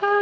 Ah.